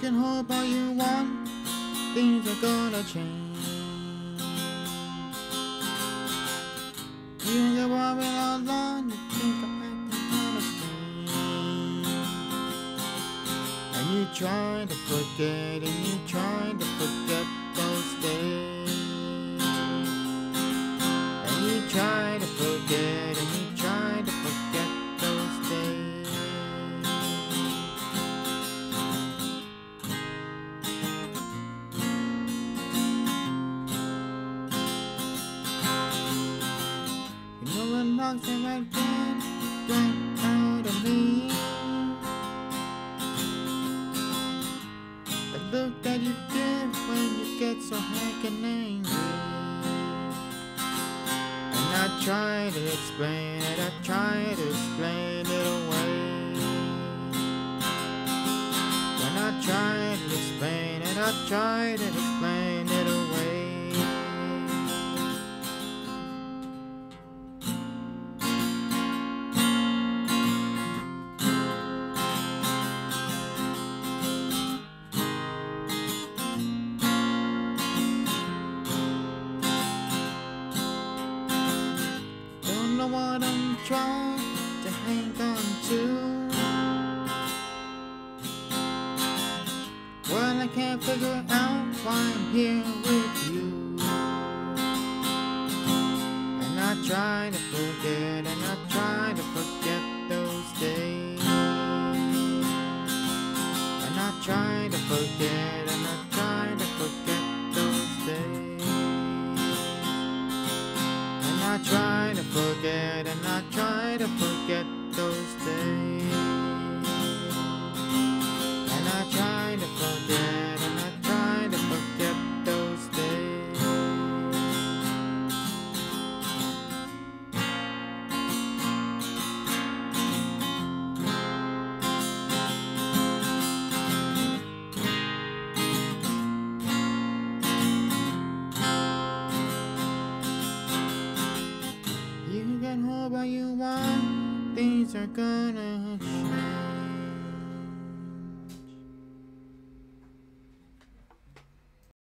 can hope all you want, things are gonna change. You get worried alone, you think I'm acting kinda strange. And you try to forget, and you try to forget those days. The knocks that right out of me. The look that you give when you get so heckin' angry. And I try to explain it, I try to explain it away. When I try to explain it, I try to explain I'm to hang on to. Well, I can't figure out why I'm here with you. And I try to forget, and I try to forget those days. And I try to forget, and I try to forget those days. And I try forget, and I try to forget those days. hope you want things are gonna change.